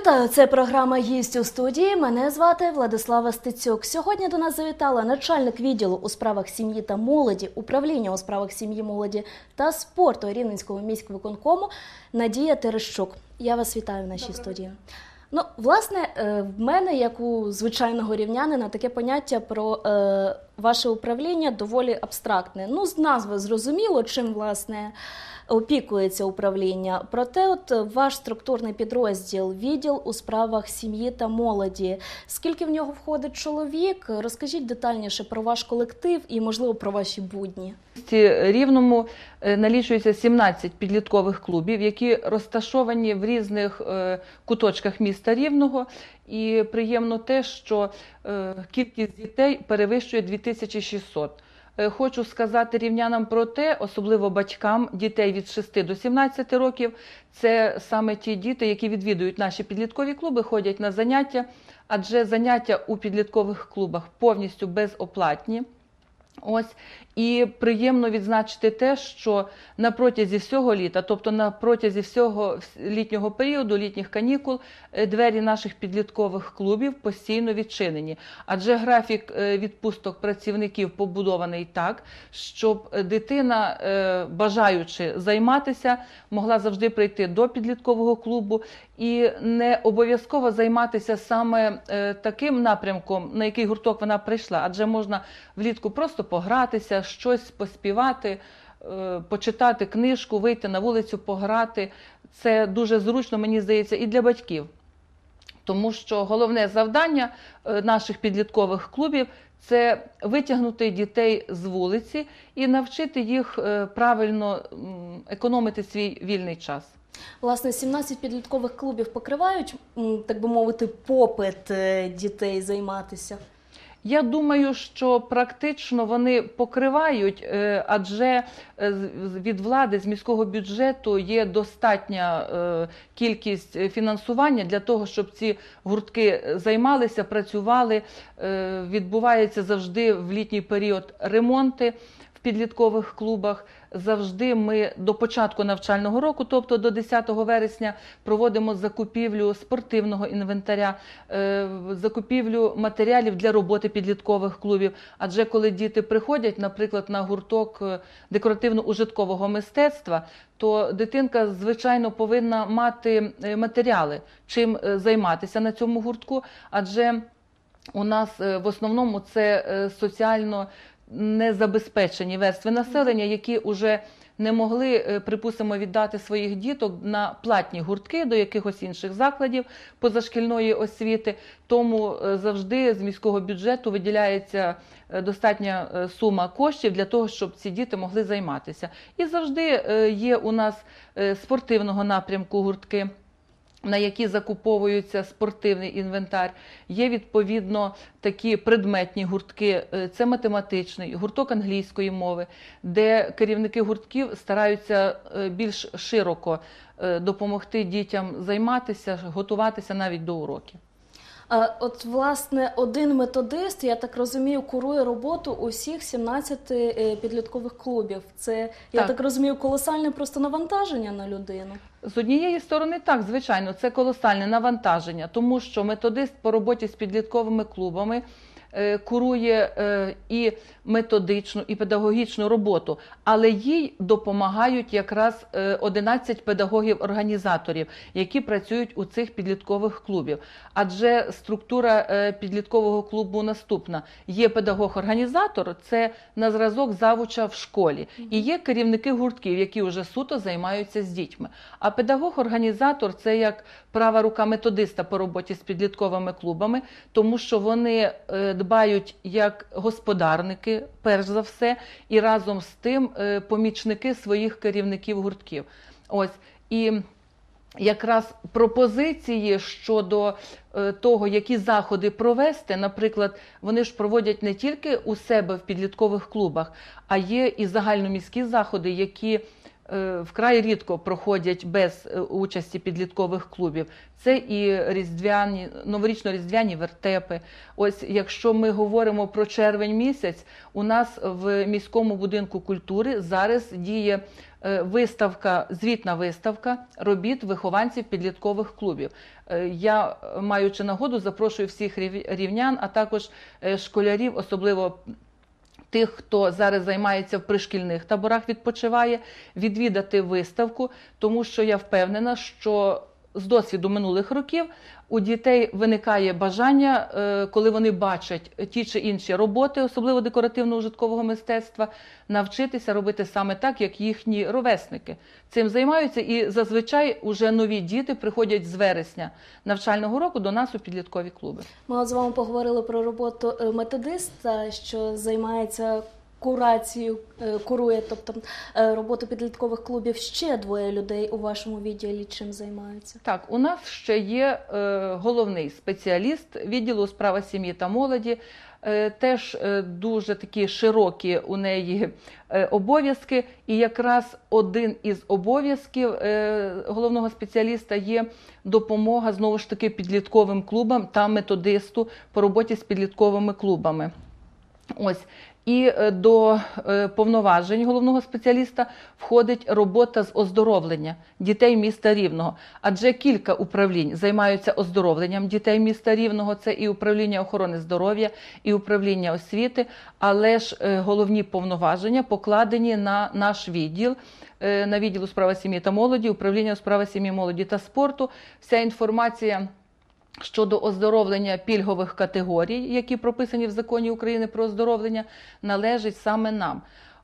Вітаю, це програма «Гість у студії. Мене звати Владислава Стецюк. Сьогодні до нас завітала начальник відділу у справах сім'ї та молоді, управління у справах сім'ї, молоді та спорту Рівненського міськвиконкому Надія Терещук. Я вас вітаю в нашій студії. Ну, власне, е, в мене, як у звичайного рівнянина, таке поняття про е, ваше управління доволі абстрактне. Ну, з назви зрозуміло, чим власне опікується управління. Проте, от ваш структурний підрозділ, відділ у справах сім'ї та молоді. Скільки в нього входить чоловік? Розкажіть детальніше про ваш колектив і, можливо, про ваші будні. Рівному е, налічується 17 підліткових клубів, які розташовані в різних е, куточках міста Рівного. І приємно те, що е, кількість дітей перевищує 2600. Е, Хочу сказати рівнянам про те, особливо батькам дітей від 6 до 17 років. Це саме ті діти, які відвідують наші підліткові клуби, ходять на заняття, адже заняття у підліткових клубах повністю безоплатні. Ось і приємно відзначити те, що на протязі всього літа, тобто на протязі всього літнього періоду, літніх канікул, е, двері наших підліткових клубів постійно відчинені. Адже графік е, відпусток працівників побудований так, щоб дитина, е, бажаючи займатися, могла завжди прийти до підліткового клубу і не обов'язково займатися саме таким напрямком, на який гурток вона прийшла, адже можна влітку просто погратися, щось поспівати, е, почитати книжку, вийти на вулицю, пограти. Це дуже зручно, мені здається, і для батьків. Тому що головне завдання е, наших підліткових клубів це витягнути дітей з вулиці і навчити їх е, правильно економити свій вільний час. Власне, 17 підліткових клубів покривають, так би мовити, попит дітей займатися. Я думаю, що практично вони покривають, е, адже е, від влади з міського бюджету є достатня е, кількість фінансування для того, щоб ці гуртки займалися, працювали. Відбувається завжди в літній період ремонти в підліткових клубах. Завжди ми до початку навчального року, тобто до 10 вересня, проводимо закупівлю спортивного інвентаря, е, закупівлю матеріалів для роботи підліткових клубів. Адже коли діти приходять, наприклад, на гурток е, декоративно-ужиткового мистецтва, то дитинка, звичайно, повинна мати е, матеріали, чим займатися на цьому гуртку, адже у нас в основному це соціально незабезпечені верстви населення, які вже не могли, е, припустимо, віддати своїх діток на платні гуртки до якихось інших закладів позашкільної освіти. Тому е, завжди з міського бюджету виділяється е, достатня сума коштів для того, щоб ці діти могли займатися. І завжди є у нас спортивного напрямку гуртки на які закуповуються спортивний інвентар, є відповідно такі предметні гуртки, е, це математичний, гурток англійської мови, де керівники гуртків стараються е, більш широко е, допомогти дітям займатися, готуватися навіть до уроків. От, власне, один методист, я так розумію, курує роботу усіх 17 е, підліткових клубів. Це я так розумію, колосальне просто навантаження на людину. З однієї сторони, так звичайно, це колосальне навантаження, тому що методист по роботі з підлітковими клубами. Е, курує е, і методичну, і педагогічну роботу, але їй допомагають якраз 11 е, педагогів-організаторів, які працюють у цих підліткових клубів. Адже структура підліткового клубу наступна: є педагог-організатор, це на зразок завуча в школі, і є керівники гуртків, які вже суто займаються з дітьми. А педагог-організатор це як права рука методиста по роботі з підлітковими клубами, тому що вони дбають як господарники, перш за все, і разом з тим е, помічники своїх керівників гуртків. Ось і. Якраз пропозиції щодо е, того, які заходи провести, наприклад, вони ж проводять не тільки у себе в підліткових клубах, а є і загальноміські заходи, які вкрай рідко проходять без е, участі підліткових клубів. Це і різдвяні, новорічно-різдвяні вертепи. Ось якщо ми говоримо про червень місяць, у нас в міському будинку культури зараз діє е, виставка, звітна виставка робіт вихованців підліткових клубів. Е, Я, е, маючи нагоду, запрошую всіх рівнян, а також е, школярів, особливо тих, хто зараз займається в пришкільних таборах, відпочиває, відвідати виставку, тому що я впевнена, що з досвіду минулих років у дітей виникає бажання, е, коли вони бачать ті чи інші роботи, особливо декоративно-ужиткового мистецтва, навчитися робити саме так, як їхні ровесники. Цим займаються, і зазвичай уже нові діти приходять з вересня навчального року до нас у підліткові клуби. Ми от з вами поговорили про роботу е, методиста, що займається курацією, е, курує, тобто е, роботу підліткових клубів. Ще двоє людей у вашому відділі чим займаються. Так, у нас ще є е, головний спеціаліст відділу у справах сім'ї та молоді. Теж дуже такі широкі у неї обов'язки, і якраз один із обов'язків головного спеціаліста є допомога знову ж таки підлітковим клубам та методисту по роботі з підлітковими клубами. Ось і е, до е, повноважень головного спеціаліста входить робота з оздоровлення дітей міста Рівного. Адже кілька управлінь займаються оздоровленням дітей міста Рівного. Це і управління охорони здоров'я, і управління освіти. Але ж е, головні повноваження покладені на наш відділ. На відділ у справах сім'ї та молоді, управління у справах сім'ї, молоді та спорту. Вся інформація щодо оздоровлення пільгових категорій, які прописані в законі України про оздоровлення, належить саме нам.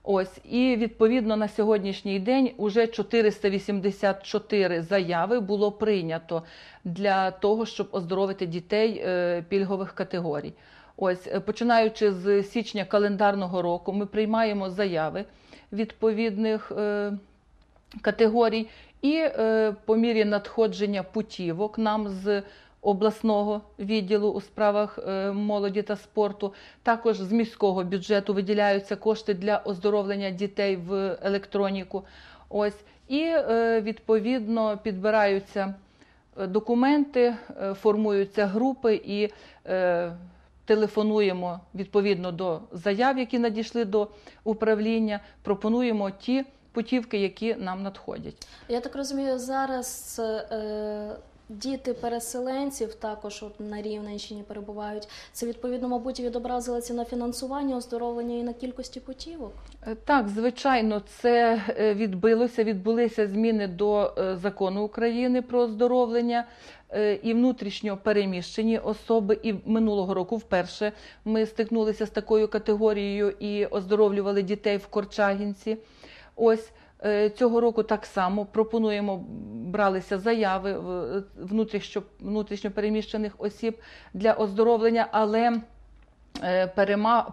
Ось і відповідно на сьогоднішній день уже 484 заяви було прийнято для того, щоб оздоровити дітей е, пільгових категорій. Ось е, починаючи з січня календарного року, ми приймаємо заяви відповідних е, категорій, і по мірі надходження путівок нам з обласного відділу у справах е, молоді та спорту, також з міського бюджету виділяються кошти для оздоровлення дітей в електроніку. Ось і е, відповідно підбираються е, документи, формуються групи і телефонуємо відповідно до заяв, які надійшли до управління, пропонуємо ті путівки, які нам надходять. Я так розумію, зараз діти переселенців також от на Рівненщині перебувають. Це відповідно, мабуть, відобразилося на фінансуванні, оздоровлення і на кількості путівок. Е, Так, звичайно, це е, відбилося, відбулися зміни до е, закону України про оздоровлення і внутрішньо переміщені особи. І минулого року вперше ми стикнулися з такою категорією і оздоровлювали дітей в Корчагінці. Ось цього року так само пропонуємо бралися заяви в- внутрішньо, внутрішньо переміщених осіб для оздоровлення, але е,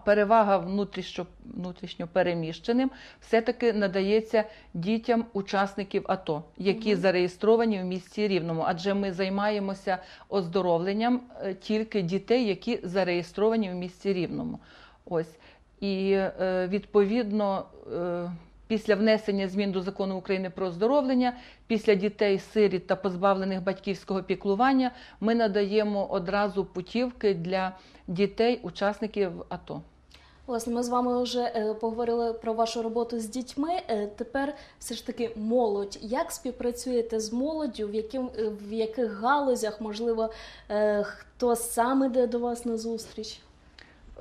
перевага внутрішньо, внутрішньо переміщеним все-таки надається дітям учасників АТО, які зареєстровані в місті Рівному. Адже ми займаємося оздоровленням е, тільки дітей, які зареєстровані в місті Рівному. Ось і е, відповідно. Після внесення змін до закону України про оздоровлення, після дітей, сиріт та позбавлених батьківського піклування, ми надаємо одразу путівки для дітей, учасників АТО. Власне, ми з вами вже е, поговорили про вашу роботу з дітьми. Е, тепер все ж таки молодь. Як співпрацюєте з молоддю? В яким е, в яких галузях можливо хто сам іде до вас на зустріч?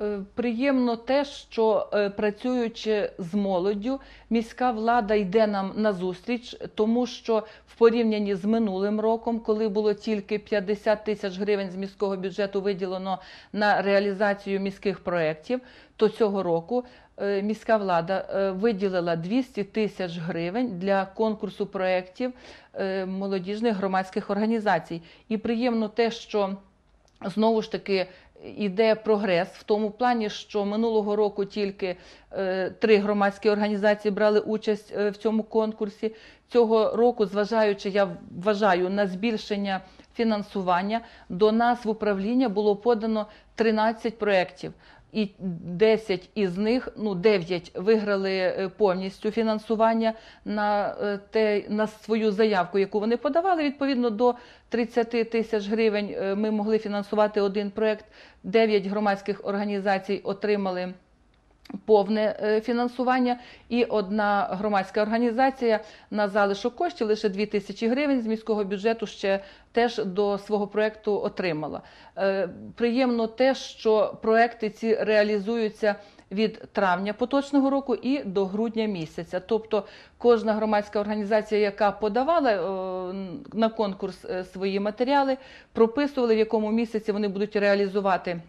Е, Приємно те, що е, працюючи з молоддю, міська влада йде нам на зустріч, тому що в порівнянні з минулим роком, коли було тільки 50 тисяч гривень з міського бюджету виділено на реалізацію міських проєктів, то цього року е, міська влада виділила 200 тисяч гривень для конкурсу проєктів молодіжних громадських організацій. І приємно те, що знову ж таки іде прогрес в тому плані, що минулого року тільки е, три громадські організації брали участь е, в цьому конкурсі. Цього року, зважаючи, я вважаю на збільшення фінансування, до нас в управління було подано 13 проєктів. І 10 із них, ну 9 виграли е, повністю фінансування на е, те на свою заявку, яку вони подавали. Відповідно до 30 тисяч гривень е, ми могли фінансувати один проект. 9 громадських організацій отримали повне е, фінансування, і одна громадська організація на залишок коштів лише 2 тисячі гривень з міського бюджету ще теж до свого проекту отримала. Е, Приємно те, що проекти ці реалізуються від травня поточного року і до грудня місяця. Тобто кожна громадська організація, яка подавала е, на конкурс свої матеріали, прописували, в якому місяці вони будуть реалізувати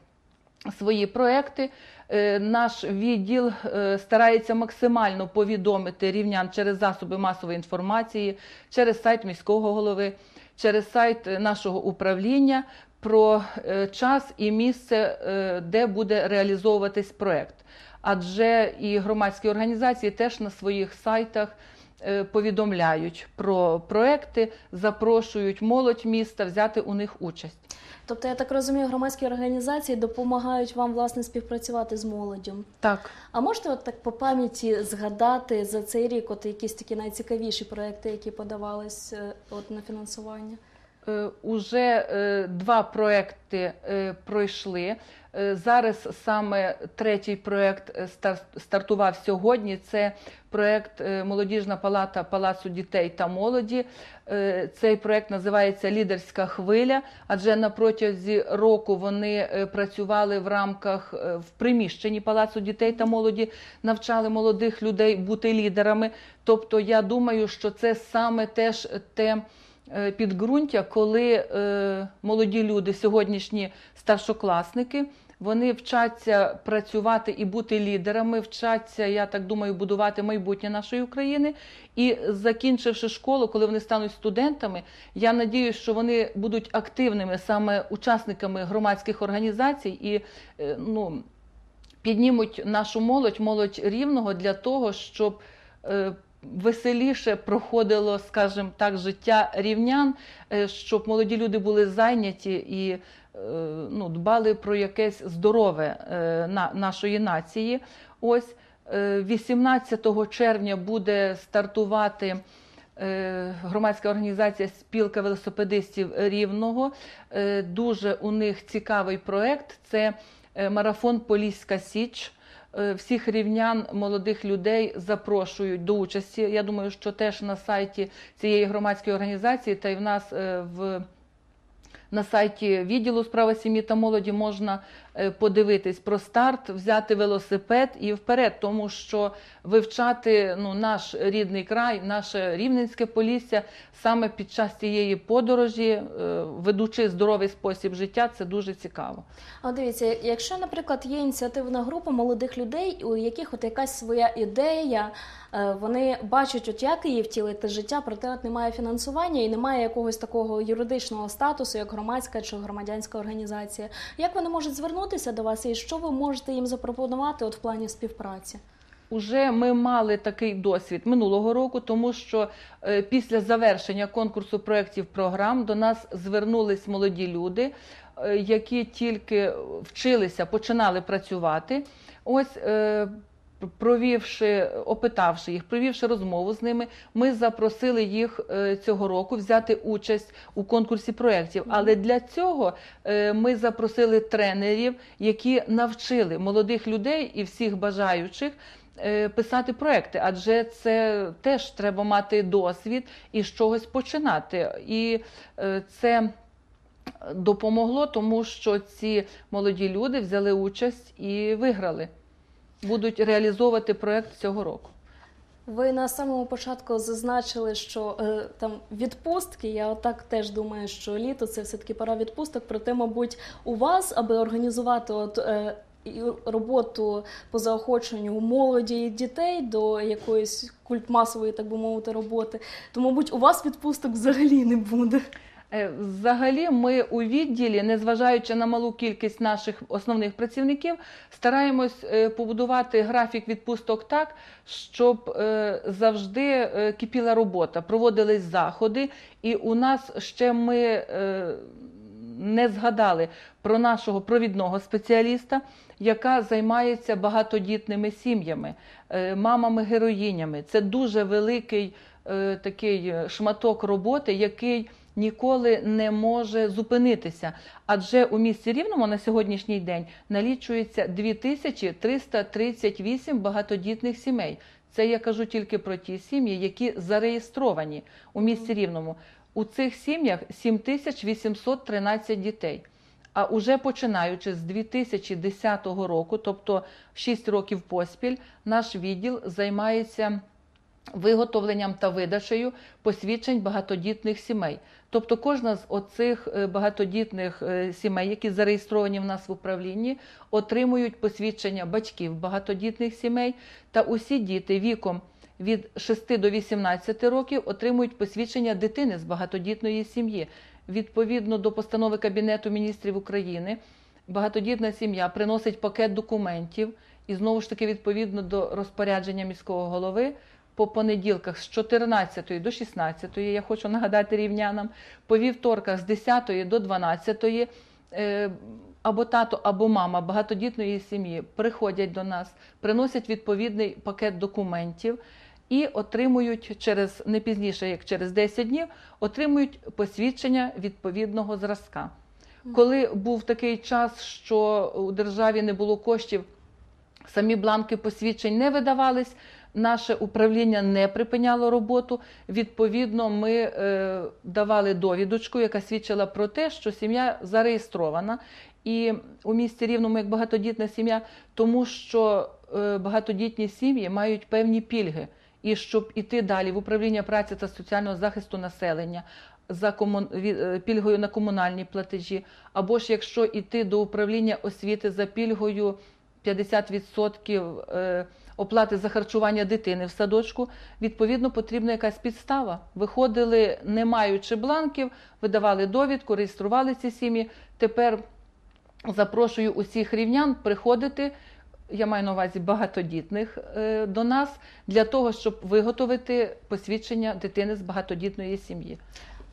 свої проекти. Е, Наш відділ е, старається максимально повідомити рівнян через засоби масової інформації, через сайт міського голови, через сайт е, нашого управління про час і місце, де буде реалізовуватись проект. Адже і громадські організації теж на своїх сайтах повідомляють про проекти, запрошують молодь міста взяти у них участь. Тобто, я так розумію, громадські організації допомагають вам власне співпрацювати з молоддю. Так. А можете от так по пам'яті згадати за цей рік от якісь такі найцікавіші проекти, які подавались е, от на фінансування? Е, Уже е, два проекти е, пройшли. Зараз саме третій проект стартував сьогодні. Це проект Молодіжна палата Палацу дітей та молоді. Цей проект називається Лідерська хвиля, адже на протязі року вони працювали в рамках в приміщенні Палацу дітей та молоді, навчали молодих людей бути лідерами. Тобто, я думаю, що це саме теж те підґрунтя, коли е, молоді люди, сьогоднішні старшокласники, вони вчаться працювати і бути лідерами, вчаться, я так думаю, будувати майбутнє нашої України. І закінчивши школу, коли вони стануть студентами, я надіюсь, що вони будуть активними саме учасниками громадських організацій і е, ну, піднімуть нашу молодь, молодь рівного для того, щоб е, веселіше проходило, скажімо так, життя рівнян, е, щоб молоді люди були зайняті і е, ну, дбали про якесь здорове е, нашої нації. Ось е, 18 червня буде стартувати. Громадська організація Спілка велосипедистів Рівного. Дуже у них цікавий проект. Це марафон Поліська Січ. Е, Всіх рівнян, молодих людей запрошують до участі. Я думаю, що теж на сайті цієї громадської організації та й в нас е, в на сайті відділу справи сім'ї та молоді можна подивитись про старт, взяти велосипед і вперед, тому що вивчати ну, наш рідний край, наше рівненське полісся саме під час цієї подорожі, е, ведучи здоровий спосіб життя, це дуже цікаво. А дивіться, якщо, наприклад, є ініціативна група молодих людей, у яких от якась своя ідея, е, вони бачать, от як її втілити життя, проте от немає фінансування і немає якогось такого юридичного статусу, як громадська чи громадянська організація. Як вони можуть звернутися до вас, і що ви можете їм запропонувати от в плані співпраці? Уже ми мали такий досвід минулого року, тому що е, після завершення конкурсу проєктів програм до нас звернулись молоді люди, е, які тільки вчилися, починали працювати. Ось е, провівши, опитавши їх, провівши розмову з ними, ми запросили їх е, цього року взяти участь у конкурсі проєктів. Але для цього е, ми запросили тренерів, які навчили молодих людей і всіх бажаючих е, писати проекти, адже це теж треба мати досвід і з чогось починати. І це допомогло, тому що ці молоді люди взяли участь і виграли. Будуть реалізовувати проект цього року. Ви на самому початку зазначили, що е, там відпустки. Я отак теж думаю, що літо це все таки пора відпусток. Проте, мабуть, у вас, аби організувати от. Е, роботу по заохоченню молоді і дітей до якоїсь культмасової, так би мовити, роботи, то, мабуть, у вас відпусток взагалі не буде. Е, Взагалі, ми у відділі, незважаючи на малу кількість наших основних працівників, стараємось е, побудувати графік відпусток так, щоб е, завжди кипіла робота, проводились заходи, і у нас ще ми не згадали про нашого провідного спеціаліста, яка займається багатодітними сім'ями, мамами-героїнями. Це дуже великий такий шматок роботи, який ніколи не може зупинитися. Адже у місті Рівному на сьогоднішній день налічується 2338 багатодітних сімей. Це я кажу тільки про ті сім'ї, які зареєстровані у місті Рівному. У цих сім'ях 7813 дітей. А уже починаючи з 2010 року, тобто 6 років поспіль, наш відділ займається виготовленням та видачею посвідчень багатодітних сімей. Тобто кожна з оцих е, багатодітних е, сімей, які зареєстровані в нас в управлінні, отримують посвідчення батьків багатодітних сімей, та усі діти віком від 6 до 18 років отримують посвідчення дитини з багатодітної сім'ї. Відповідно до постанови Кабінету міністрів України, багатодітна сім'я приносить пакет документів і знову ж таки відповідно до розпорядження міського голови. По понеділках з 14 до 16, я хочу нагадати рівнянам, по вівторках з 10 до 12 е, або тато, або мама багатодітної сім'ї приходять до нас, приносять відповідний пакет документів і отримують через не пізніше, як через 10 днів, отримують посвідчення відповідного зразка. Коли був такий час, що у державі не було коштів, самі бланки посвідчень не видавались. Наше управління не припиняло роботу. Відповідно, ми е, давали довідочку, яка свідчила про те, що сім'я зареєстрована. І у місті Рівному як багатодітна сім'я, тому що е, багатодітні сім'ї мають певні пільги. І щоб іти далі в управління праці та соціального захисту населення за комун... е, пільгою на комунальні платежі, або ж якщо йти до управління освіти за пільгою 50% е, оплати за харчування дитини в садочку, відповідно потрібна якась підстава. Виходили, не маючи бланків, видавали довідку, реєстрували ці сім'ї. Тепер запрошую усіх рівнян приходити. Я маю на увазі багатодітних е, до нас для того, щоб виготовити посвідчення дитини з багатодітної сім'ї.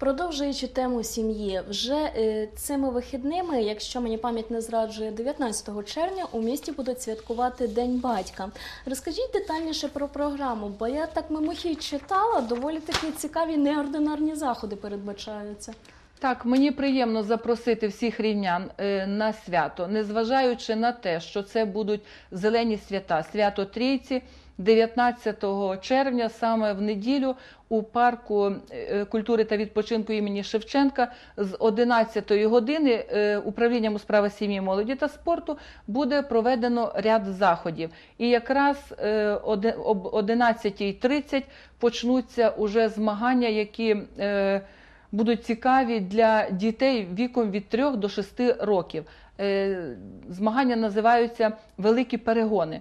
Продовжуючи тему сім'ї, вже е, цими вихідними, якщо мені пам'ять не зраджує, 19 червня у місті будуть святкувати День батька. Розкажіть детальніше про програму, бо я так мимохідь читала, доволі такі цікаві неординарні заходи передбачаються. Так, мені приємно запросити всіх рівнян е, на свято, незважаючи на те, що це будуть зелені свята, свято Трійці. 19 червня, саме в неділю, у парку е, культури та відпочинку імені Шевченка з 11 години е, управлінням у справах сім'ї, молоді та спорту буде проведено ряд заходів. І якраз об 11.30 почнуться уже змагання, які будуть цікаві для дітей віком від 3 до 6 років. Е, Змагання називаються Великі перегони.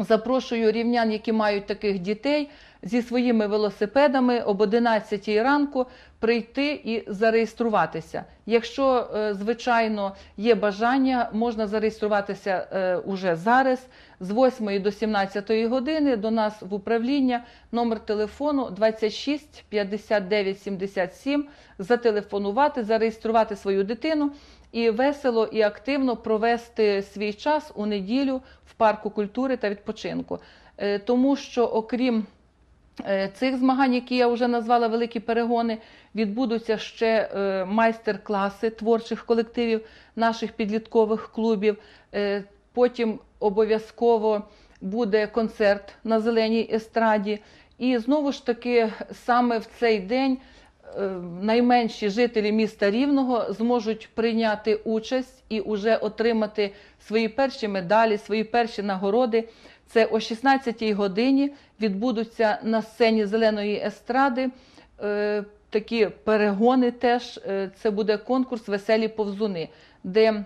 Запрошую рівнян, які мають таких дітей, зі своїми велосипедами об 11 ранку прийти і зареєструватися. Якщо, е, звичайно, є бажання, можна зареєструватися е, уже зараз з 8 до 17 години до нас в управління. Номер телефону 26 59 77. Зателефонувати, зареєструвати свою дитину і весело і активно провести свій час у неділю в парку культури та відпочинку. Е, Тому що, окрім е, цих змагань, які я вже назвала великі перегони, відбудуться ще е, майстер-класи творчих колективів наших підліткових клубів. Потім обов'язково буде концерт на зеленій естраді. І знову ж таки, саме в цей день найменші жителі міста Рівного зможуть прийняти участь і уже отримати свої перші медалі, свої перші нагороди. Це о 16-й годині відбудуться на сцені зеленої естради. е, Такі перегони теж Е, це буде конкурс Веселі повзуни, де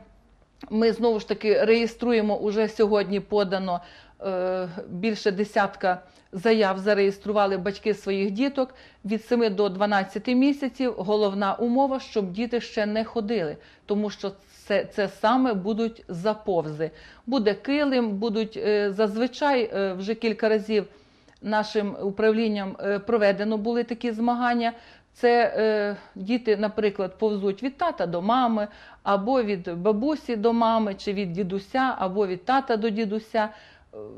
ми знову ж таки реєструємо уже сьогодні подано е, більше десятка заяв. Зареєстрували батьки своїх діток від 7 до 12 місяців. Головна умова, щоб діти ще не ходили, тому що це, це саме будуть заповзи. Буде килим, будуть е, зазвичай е, вже кілька разів нашим управлінням е, проведено були такі змагання. Це е, діти, наприклад, повзуть від тата до мами, або від бабусі до мами, чи від дідуся, або від тата до дідуся.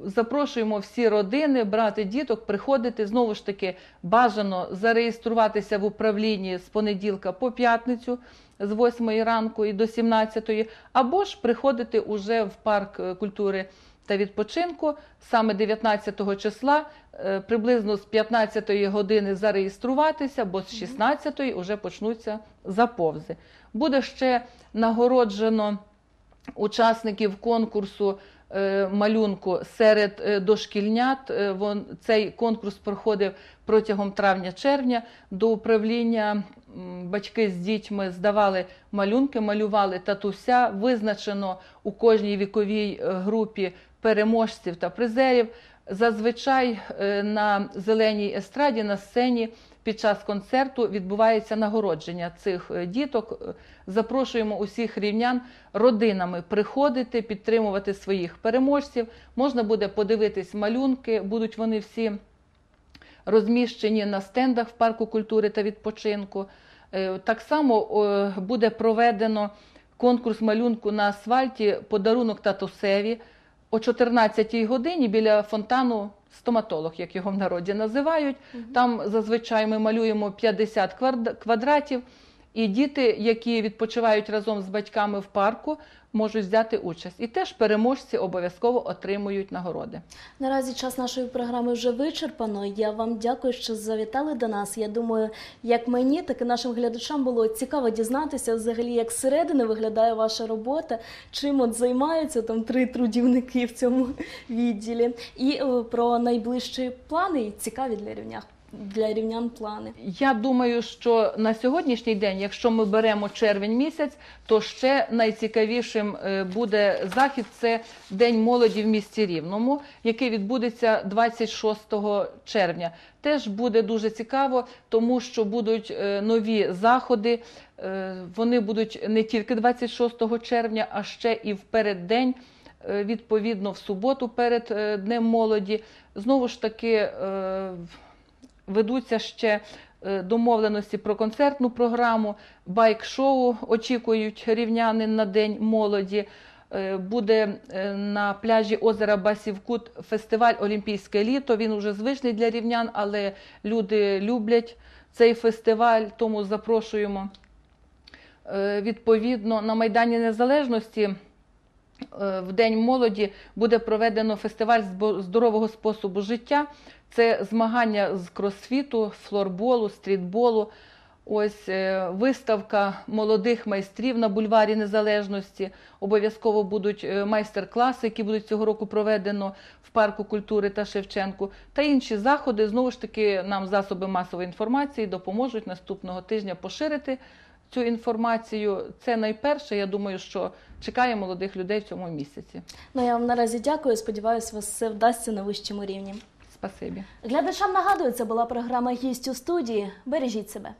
Запрошуємо всі родини, брати діток, приходити. Знову ж таки, бажано зареєструватися в управлінні з понеділка по п'ятницю з 8 ранку і до 17, або ж приходити уже в парк е, культури та відпочинку саме 19 числа, е, приблизно з 15 години зареєструватися, бо з 16 вже почнуться заповзи. Буде ще нагороджено учасників конкурсу малюнку серед е, дошкільнят. Е, Цей конкурс проходив протягом травня-червня. До управління батьки з дітьми здавали малюнки, малювали татуся. Визначено у кожній віковій е, групі переможців та призерів. Зазвичай е, на зеленій естраді на сцені під час концерту відбувається нагородження цих е, діток. Е, Запрошуємо усіх рівнян родинами приходити, підтримувати своїх переможців. Можна буде подивитись малюнки, будуть вони всі розміщені на стендах в парку культури та відпочинку. Е, Так само буде проведено конкурс малюнку на асфальті подарунок татусеві о 14-й годині біля фонтану стоматолог, як його в народі називають. Там зазвичай ми малюємо 50 квард- квадратів, і діти, які відпочивають разом з батьками в парку, можуть взяти участь. І теж переможці обов'язково отримують нагороди. Наразі час нашої програми вже вичерпано. Я вам дякую, що завітали до нас. Я думаю, як мені, так і нашим глядачам було цікаво дізнатися взагалі, як зсередини виглядає ваша робота, чим от займаються там три трудівники в цьому відділі, і е, про найближчі плани цікаві для рівня для рівнян плани. Я думаю, що на сьогоднішній день, якщо ми беремо червень місяць, то ще найцікавішим е, буде захід це День молоді в місті Рівному, який відбудеться 26 червня. Теж буде дуже цікаво, тому що будуть е, нові заходи. Е, Вони будуть не тільки 26 червня, а ще і в переддень. Відповідно, в суботу перед Днем молоді. Знову ж таки, ведуться ще е, домовленості про концертну програму, байк-шоу очікують рівняни на День молоді. Е, Буде е, на пляжі озера Басівкут фестиваль Олімпійське літо. Він уже звичний для рівнян, але люди люблять цей фестиваль, тому запрошуємо. Відповідно, на Майдані Незалежності в День молоді буде проведено фестиваль здорового способу життя. Це змагання з кросфіту, флорболу, стрітболу. Ось е, виставка молодих майстрів на бульварі Незалежності. Обов'язково будуть е, майстер-класи, які будуть цього року проведено в парку культури та Шевченку, та інші заходи. Знову ж таки, нам засоби масової інформації допоможуть наступного тижня поширити цю інформацію. Це найперше. Я думаю, що чекає молодих людей в цьому місяці. Ну я вам наразі дякую. Сподіваюся, вас все вдасться на вищому рівні. Спасибі. Глядачам нагадую, це була програма «Гість у студії. Бережіть себе.